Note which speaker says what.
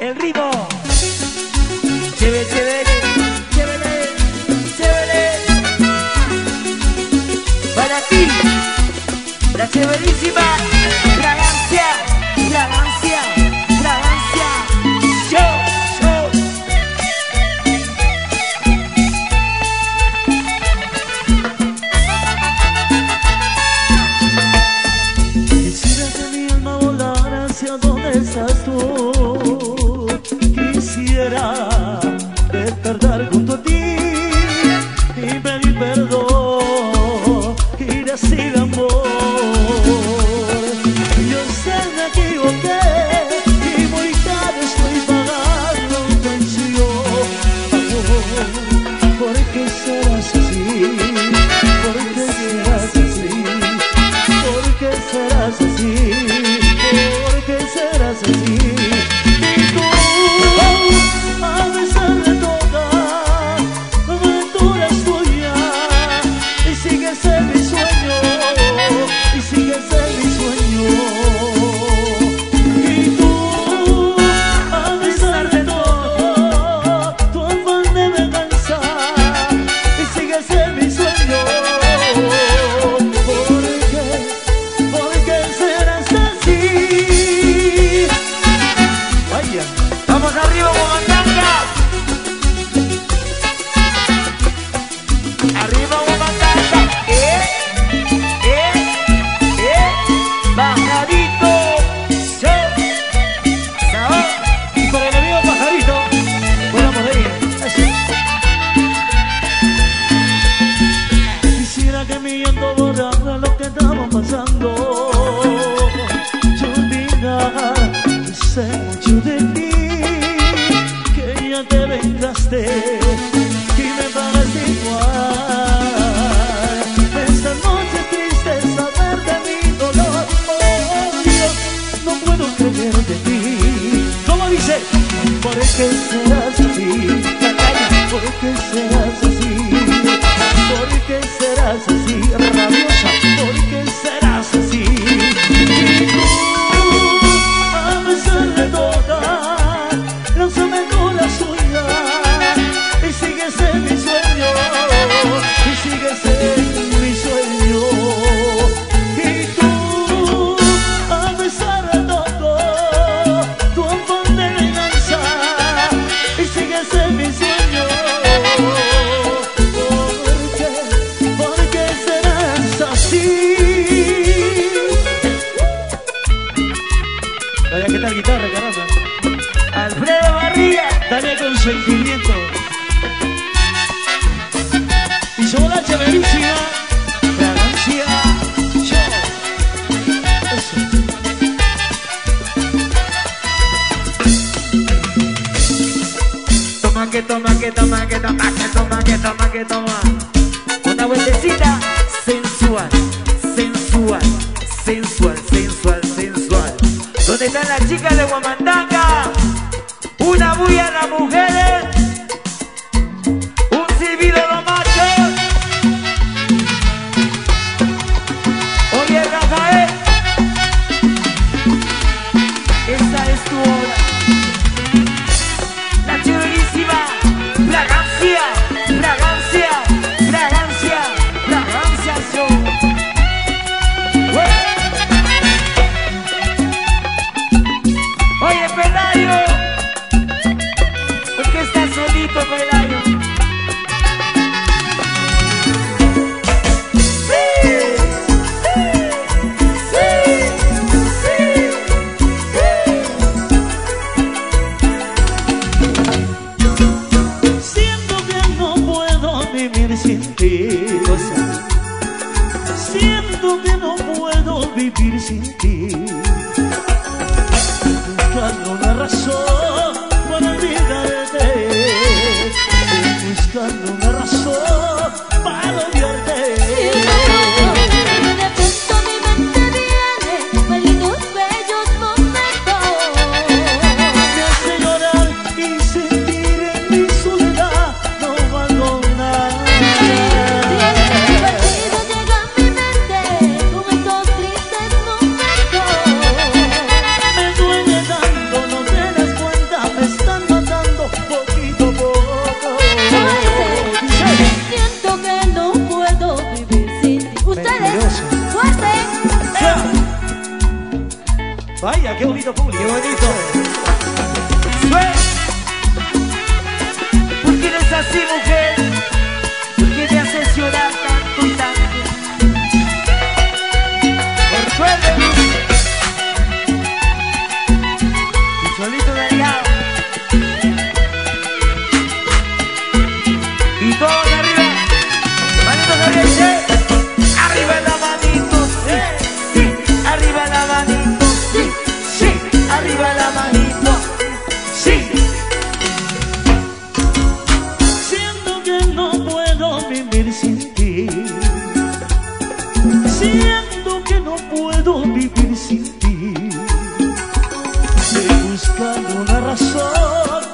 Speaker 1: El ritmo. Chévere, chévere, chévere, chévere. Para ti, la chéverísima fragancia, fragancia, fragancia. Yo, yo.
Speaker 2: Quisiera que mi alma volara hacia queriendo borrar lo que estaba pasando. Yo olvidar, sé mucho de ti, que ya te vengaste y me pagas igual. Esta noche triste saber de mi dolor, oh Dios, no puedo creer de ti. ¿Cómo dice? ¿Por qué serás así? ¿Por qué serás así?
Speaker 1: toma, que toma, que toma, que toma, que toma, que toma. Una vueltecita sensual, sensual, sensual, sensual, sensual. ¿Dónde están las chicas de
Speaker 2: Guaman? vivir sin ti. Buscando una razón. Bonito público.
Speaker 1: Qué bonito. Sue. ¿Por qué eres así, mujer?
Speaker 2: Siento que no puedo vivir sin ti. Estoy buscando una razón